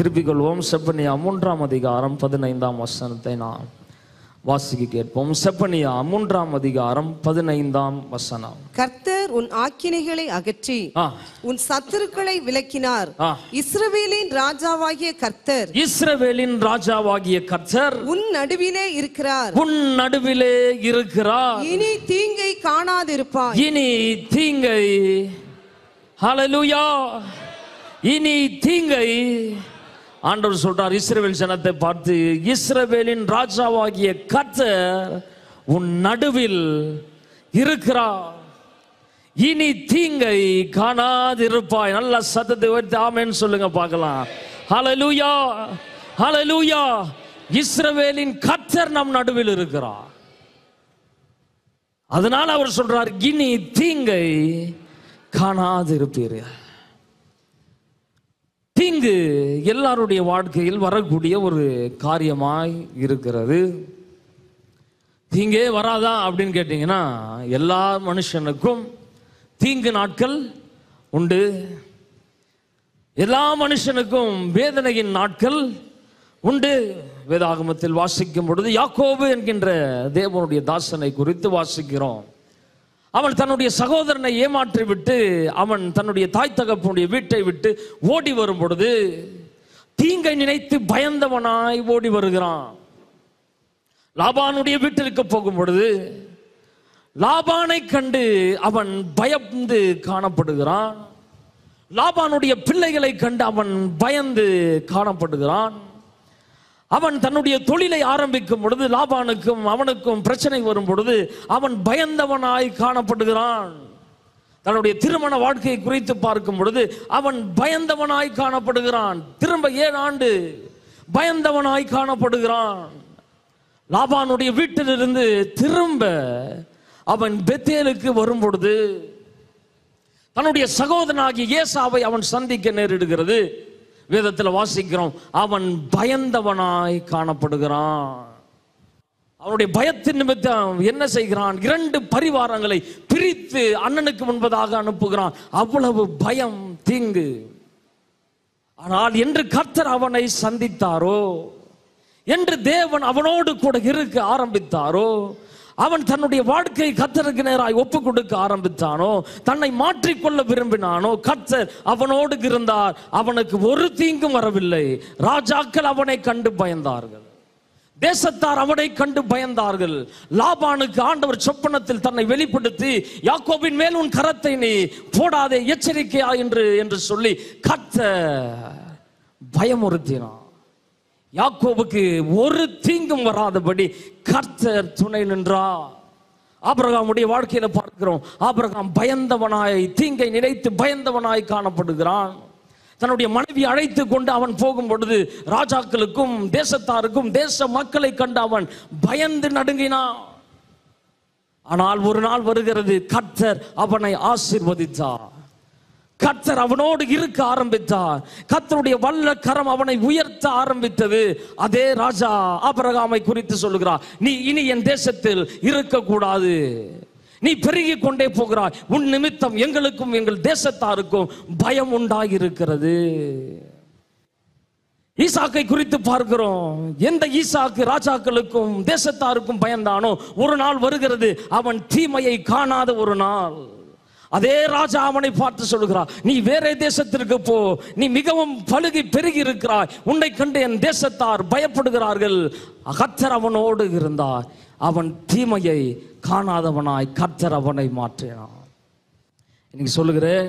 திருப்பிக் கொள்வோம் செப்பனியா மூன்றாம் அதிகாரம் பதினைந்தாம் வசனத்தை நாம் வாசிக்க கேட்போம். செப்பனியா மூன்றாம் அதிகாரம் பதினைந்தாம் வசனம். கர்த்தர் உன் ஆக்கினைகளை அகற்றி உன் சத்துருக்களை விலக்கினார். இஸ்ரவேலின் ராஜாவாகிய கர்த்தர் இஸ்ரவேலின் ராஜாவாகிய கர்த்தர் உன் நடுவிலே இருக்கிறார். உன் நடுவிலே இருக்கிறார். இனி தீங்கை காணாதிருப்பாய். இனி தீங்கை ஹalleluya இனி தீங்கை ஆண்டவர் சொல்றார் இஸ்ரவேல் ஜனத்தை பார்த்து இஸ்ரவேலின் ராஜாவாகிய கர்த்தர் உன் நடுவில் இருக்கிறார். இனி தீங்கை காணாதிருப்பாய். நல்ல சத்தத்தை உயர்த்தி ஆமேன்னு சொல்லுங்க பார்க்கலாம். ஹலலூயா ஹலலூயா இஸ்ரவேலின் கத்தர் நம் நடுவில் இருக்கிறார். அதனால அவர் சொல்றார் இனி தீங்கை காணாதிருப்பீர்கள். தீங்கு எல்லாருடைய வாழ்க்கையில் வரக்கூடிய ஒரு காரியமாய் இருக்கிறது. தீங்கே வராதா அப்படின்னு கேட்டிங்கன்னா எல்லா மனுஷனுக்கும் தீங்கு நாட்கள் உண்டு. எல்லா மனுஷனுக்கும் வேதனையின் நாட்கள் உண்டு. வேதாகமத்தில் வாசிக்கும் பொழுது யாக்கோபு என்கின்ற தேவனுடைய தாசனை குறித்து வாசிக்கிறோம். அவன் தன்னுடைய சகோதரனை ஏமாற்றி விட்டு அவன் தன்னுடைய தாய் தகப்பனுடைய வீட்டை விட்டு ஓடி வரும் பொழுது தீங்கை நினைத்து பயந்தவனாய் ஓடி வருகிறான். லாபானுடைய வீட்டிற்கு போகும் பொழுது லாபானை கண்டு அவன் பயந்து காணப்படுகிறான். லாபானுடைய பிள்ளைகளை கண்டு அவன் பயந்து காணப்படுகிறான். அவன் தன்னுடைய தொழிலை ஆரம்பிக்கும் பொழுது லாபானுக்கும் அவனுக்கும் பிரச்சனை வரும் பொழுது அவன் பயந்தவனாய் காணப்படுகிறான். தன்னுடைய திருமண வாழ்க்கையை குறித்து பார்க்கும் பொழுது அவன் பயந்தவனாய் காணப்படுகிறான். திரும்ப ஏழு ஆண்டு பயந்தவனாய் காணப்படுகிறான். லாபானுடைய வீட்டிலிருந்து திரும்ப அவன் பெத்தேலுக்கு வரும் பொழுது தன்னுடைய சகோதரனாகிய ஏசாவை அவன் சந்திக்க நேரிடுகிறது. வேதத்தில் வாசிக்கிறோம் அவன் பயந்தவனாய் காணப்படுகிறான். அவனுடைய பயத்தின் நிமித்தம் என்ன செய்கிறான்? இரண்டு பரிவாரங்களை பிரித்து அண்ணனுக்கு முன்பதாக அனுப்புகிறான். அவ்வளவு பயம் தீங்கு. ஆனால் என்று கர்த்தர் அவனை சந்தித்தாரோ? என்று தேவன் அவனோடு கூட இருக்க ஆரம்பித்தாரோ? அவன் தன்னுடைய வாழ்க்கை கத்தருக்கு நேராய் ஒப்பு கொடுக்க ஆரம்பித்தானோ தன்னை மாற்றிக்கொள்ள விரும்பினானோ கத்தர் அவனோடு இருந்தார். அவனுக்கு ஒரு தீங்கும் வரவில்லை. ராஜாக்கள் அவனை கண்டு பயந்தார்கள். தேசத்தார் அவனை கண்டு பயந்தார்கள். லாபானுக்கு ஆண்டவர் சொப்பனத்தில் தன்னை வெளிப்படுத்தி யாக்கோபின் மேல் உன் கரத்தை நீ போடாதே எச்சரிக்கையா என்று என்று சொல்லி கத்த பயமுறுத்தினான் யாக்கோபுக்கு ஒரு தீங்கும் வராதபடி கர்த்தர் துணை நின்றார். ஆபரகாமுடைய வாழ்க்கையில பார்க்கிறோம். ஆபரகாம் பயந்தவனாய் தீங்கை நினைத்து பயந்தவனாய் காணப்படுகிறான். தன்னுடைய மனைவி அழைத்து கொண்டு அவன் போகும் பொழுது ராஜாக்களுக்கும் தேசத்தாருக்கும் தேச மக்களை கண்டு அவன் பயந்து நடுங்கினான். ஆனால் ஒரு நாள் வருகிறது கர்த்தர் அவனை ஆசிர்வதித்தார். கர்த்தர் அவனோடு இருக்க ஆரம்பித்தார். கர்த்தருடைய வல்ல கரம் அவனை உயர்த்த ஆரம்பித்தது. அதே ராஜா ஆபரகாமை குறித்து சொல்லுகிறார் நீ இனி என் தேசத்தில் இருக்கக்கூடாது. நீ பெருகி கொண்டே போகிறாய். உன் நிமித்தம் எங்களுக்கும் எங்கள் தேசத்தாருக்கும் பயம் உண்டாகிருக்கிறது ஈசாக்கை குறித்து பார்க்கிறோம். எந்த ஈசாக்கு ராஜாக்களுக்கும் தேசத்தாருக்கும் பயந்தானோ ஒரு நாள் வருகிறது. அவன் தீமையை காணாத ஒரு நாள். அதே ராஜா அவனை பார்த்து சொல்கிறார் நீ வேற தேசத்திற்கு போ. நீ மிகவும் பழுகி பெருகி இருக்கிறாய். உன்னை கண்டு என் தேசத்தார் பயப்படுகிறார்கள். கர்த்தர் அவனோடு இருந்தார். அவன் தீமையை காணாதவனாய் கத்தர் அவனை மாற்றினான் இன்னைக்கு சொல்லுகிறேன்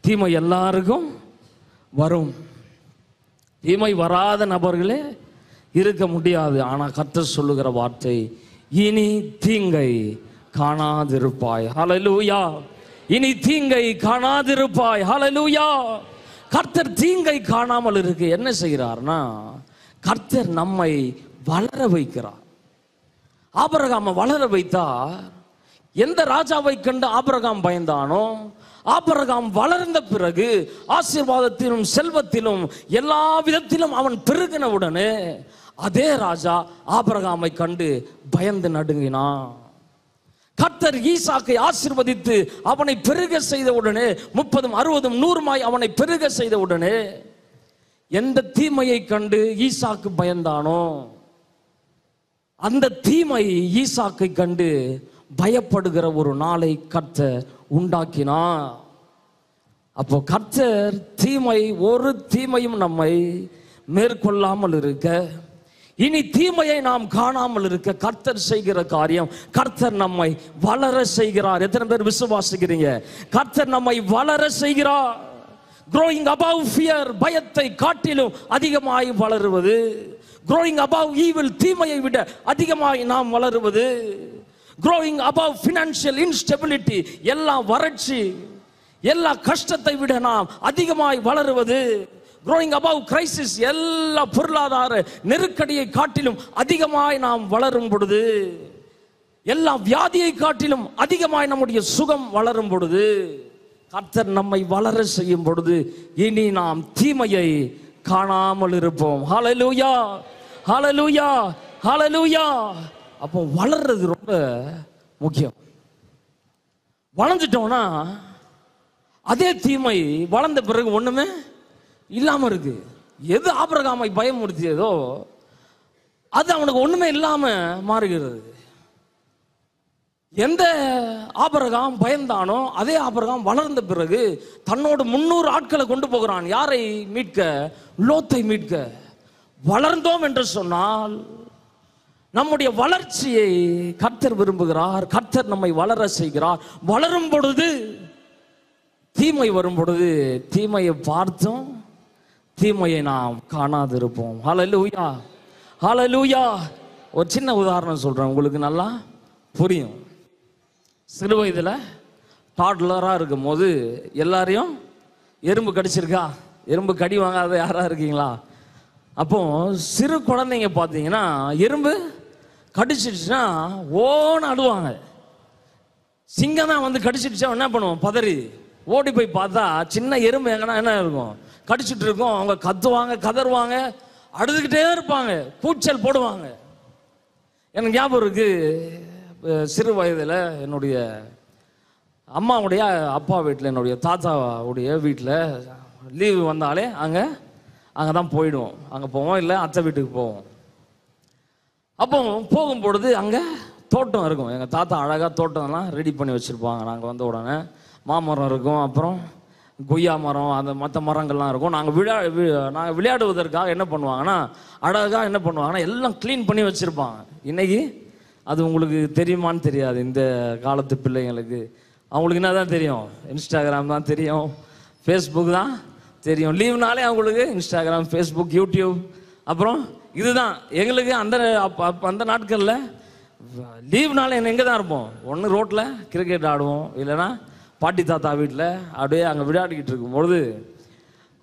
தீமை எல்லாருக்கும் வரும். தீமை வராத நபர்களே இருக்க முடியாது. ஆனால் கத்தர் சொல்லுகிற வார்த்தை இனி தீங்கை காணாதிருப்பாய். ஹalleluya இனி தீங்கை காணாதிருப்பாய். ஹலலூயா கர்த்தர் தீங்கை காணாமல் இருக்கு. என்ன செய்கிறார்னா கர்த்தர் நம்மை வளர வைக்கிறார். ஆபரகாம வளர வைத்தா எந்த ராஜாவை கண்டு ஆபரகாம் பயந்தானோ ஆபரகாம் வளர்ந்த பிறகு ஆசீர்வாதத்திலும் செல்வத்திலும் எல்லா விதத்திலும் அவன் பெருகின உடனே அதே ராஜா ஆபரகாமை கண்டு பயந்து நடுங்கினான். கர்த்தர் ஈசாக்கை ஆசிர்வதித்து அவனை பெருக செய்த உடனே முப்பதும் அறுபதும் நூறுமாய் அவனை பெருக செய்த உடனே எந்த தீமையை கண்டு ஈசாக்கு பயந்தானோ அந்த தீமை ஈசாக்கை கண்டு பயப்படுகிற ஒரு நாளை கர்த்தர் உண்டாக்கினா அப்போ கர்த்தர் தீமை ஒரு தீமையும் நம்மை மேற்கொள்ளாமல் இருக்க இனி தீமையை நாம் காணாமல் இருக்க கர்த்தர் செய்கிற காரியம் கர்த்தர் நம்மை வளர செய்கிறார். எத்தனை பேர் விசுவாசிக்கிறீங்க? கர்த்தர் நம்மை வளர செய்கிறார். க்ரோயிங் அபவ் ஃபியர் பயத்தை காட்டிலும் அதிகமாய் வளருவது. குரோயிங் அபவ் ஈவில் தீமையை விட அதிகமாய் நாம் வளருவது. குரோயிங் அபவ் ஃபினான்ஷியல் இன்ஸ்டெபிலிட்டி எல்லா வறட்சி எல்லா கஷ்டத்தை விட நாம் அதிகமாய் வளருவது. குரோயிங் அபவ் கிரைசிஸ் எல்லா பொருளாதார நெருக்கடியை காட்டிலும் அதிகமாய் நாம் வளரும் பொழுது எல்லா வியாதியை காட்டிலும் அதிகமாய் நம்முடைய சுகம் வளரும் பொழுது கர்த்தர் நம்மை வளர செய்யும் பொழுது இனி நாம் தீமையை காணாமல் இருப்போம். ஹலலூயா ஹலலூயா ஹலலூயா அப்போ வளர்றது ரொம்ப முக்கியம். வளர்ந்துட்டோம்னா அதே தீமை வளர்ந்த பிறகு ஒண்ணுமே இல்லாமல் இருக்கு. எது ஆபரகாமை பயமுறுத்தியதோ அது அவனுக்கு ஒண்ணுமே இல்லாம மாறுகிறது. எந்த ஆபரகாம் பயந்தானோ அதே ஆபரகாம் வளர்ந்த பிறகு தன்னோட முன்னூறு ஆட்களை கொண்டு போகிறான். யாரை மீட்க? லோத்தை மீட்க. வளர்ந்தோம் என்று சொன்னால் நம்முடைய வளர்ச்சியை கர்த்தர் விரும்புகிறார். கர்த்தர் நம்மை வளர செய்கிறார். வளரும் பொழுது தீமை வரும் பொழுது தீமையை பார்த்தோம். தீமையை நாம் காணாதிருப்போம். ஹலலூயா ஹலலூயா ஒரு சின்ன உதாரணம் சொல்கிறேன் உங்களுக்கு நல்லா புரியும். சிறு வயதில் டாட்லராக இருக்கும் போது எல்லாரையும் எறும்பு கடிச்சிருக்கா? எறும்பு கடி வாங்காத யாராக இருக்கீங்களா? அப்போ சிறு குழந்தைங்க பார்த்தீங்கன்னா எறும்பு கடிச்சிடுச்சுன்னா ஓன்னு அழுவாங்க. சிங்கம் தான் வந்து கடிச்சிடுச்சா என்ன பண்ணுவோம்? பதறி. ஓடி போய் பார்த்தா சின்ன எறும்பு எங்கன்னா என்ன இருக்கும்? கடிச்சிட்டு இருக்கோம். அவங்க கத்துவாங்க கதறுவாங்க அழுதுகிட்டே இருப்பாங்க. கூச்சல் போடுவாங்க. எனக்கு ஞாபகம் இருக்கு. சிறு வயதில் என்னுடைய அம்மாவுடைய அப்பா வீட்டில் என்னுடைய தாத்தாவுடைய வீட்டில் லீவு வந்தாலே அங்கே அங்கே தான் போயிடுவோம். அங்கே போவோம் இல்லை அத்தை வீட்டுக்கு போவோம். அப்போ போகும் பொழுது அங்கே தோட்டம் இருக்கும். எங்கள் தாத்தா அழகாக தோட்டம்லாம் ரெடி பண்ணி வச்சுருப்பாங்க. நாங்கள் வந்த உடனே மாமரம் இருக்கும். அப்புறம் கொய்யா மரம் அந்த மற்ற மரங்கள்லாம் இருக்கும். நாங்கள் விழா நாங்கள் விளையாடுவதற்காக என்ன பண்ணுவாங்கன்னா அழகாக என்ன பண்ணுவாங்கன்னா எல்லாம் க்ளீன் பண்ணி வச்சுருப்பாங்க. இன்னைக்கு அது உங்களுக்கு தெரியுமான்னு தெரியாது. இந்த காலத்து பிள்ளைங்களுக்கு. அவங்களுக்கு என்ன தான் தெரியும்? இன்ஸ்டாகிராம் தான் தெரியும். ஃபேஸ்புக் தான் தெரியும். லீவ்னாலே அவங்களுக்கு. இன்ஸ்டாகிராம் ஃபேஸ்புக் யூடியூப் அப்புறம் இதுதான். எங்களுக்கு அந்த அப்போ அந்த நாட்களில் லீவ்னால என்ன எங்கே தான் இருப்போம்? ஒன்று ரோட்டில் கிரிக்கெட் ஆடுவோம். இல்லைன்னா பாட்டி தாத்தா வீட்டில் அப்படியே அங்கே விளையாடிக்கிட்டு இருக்கும்பொழுது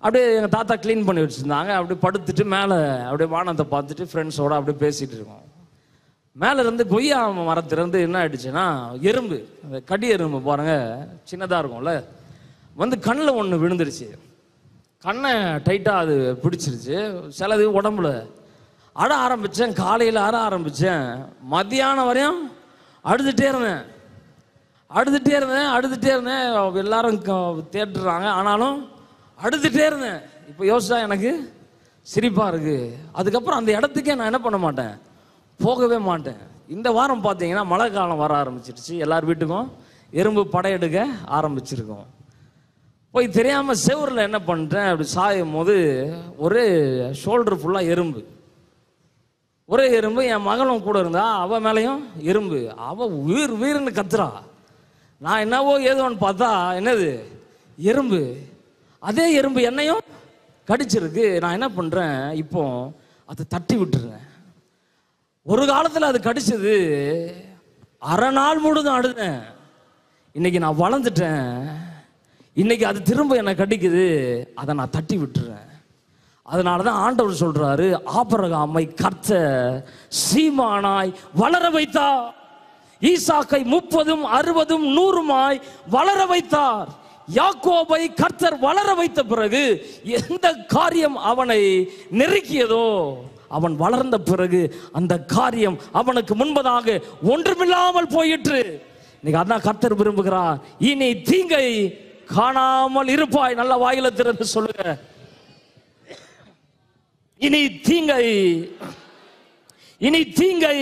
அப்படியே எங்கள் தாத்தா க்ளீன் பண்ணி வச்சுருந்தாங்க. அப்படியே படுத்துட்டு மேலே அப்படியே வானத்தை பார்த்துட்டு ஃப்ரெண்ட்ஸோடு அப்படியே பேசிகிட்டு இருக்கோம். மேலே இருந்து கொய்யா மரத்திலிருந்து என்ன ஆயிடுச்சுன்னா எறும்பு. அந்த கடி எறும்பு பாருங்க சின்னதாக இருக்கும்ல. வந்து கண்ணில் ஒன்று விழுந்துருச்சு. கண்ணை டைட்டாக அது பிடிச்சிருச்சு. சிலது உடம்புல. அட ஆரம்பித்தேன் காலையில் அற ஆரம்பித்தேன் மத்தியானம் வரையும் அழுதுகிட்டே இருந்தேன். அழுதுகிட்டே இருந்தேன் அழுதுகிட்டே இருந்தேன். எல்லாரும் க- தேட்டுறாங்க. ஆனாலும் அழுதுகிட்டே இருந்தேன். இப்போ யோசிச்சா எனக்கு சிரிப்பாக இருக்குது அதுக்கப்புறம் அந்த இடத்துக்கே நான் என்ன பண்ண மாட்டேன்? போகவே மாட்டேன். இந்த வாரம் பார்த்தீங்கன்னா மழை காலம் வர ஆரம்பிச்சிருச்சு. எல்லார் வீட்டுக்கும் எறும்பு படையெடுக்க ஆரம்பிச்சிருக்கோம். போய் தெரியாமல் செவுரில் என்ன பண்ணிட்டேன் அப்படி சாயும் போது ஒரே ஷோல்டர் ஃபுல்லாக எறும்பு. ஒரே எறும்பு. என் மகளும் கூட இருந்தா அவள் மேலேயும் எறும்பு. அவள் உயிர் உயிர்னு கத்துறா. நான் என்னவோ ஏதோன்னு பார்த்தா என்னது? எறும்பு. அதே எறும்பு என்னையும் கடிச்சிருக்கு. நான் என்ன பண்ணுறேன் இப்போ அதை தட்டி விட்டுருங்க ஒரு காலத்தில் அது கடிச்சது. அரை நாள் முழுதும் அழுதேன். இன்னைக்கு நான் வளர்ந்துட்டேன். இன்னைக்கு அது திரும்ப என்னை கடிக்குது. அதை நான் தட்டி விட்டுறேன் அதனால தான் ஆண்டவர் சொல்றாரு ஆபரகாமை கர்த்த சீமானாய் வளர வைத்தா ஈசாக்கை முப்பதும் அறுபதும் நூறுமாய் வளர வைத்தார். யாக்கோபை கர்த்தர் வளர வைத்த பிறகு எந்த காரியம் அவனை நெருக்கியதோ அவன் வளர்ந்த பிறகு அந்த காரியம் அவனுக்கு முன்பதாக ஒன்றுமில்லாமல் போயிற்று. இன்னைக்கு அதான் கர்த்தர் விரும்புகிறார். இனி தீங்கை காணாமல் இருப்பாய் நல்ல வாயில திறந்து சொல்லுங்க. இனி தீங்கை இனி தீங்கை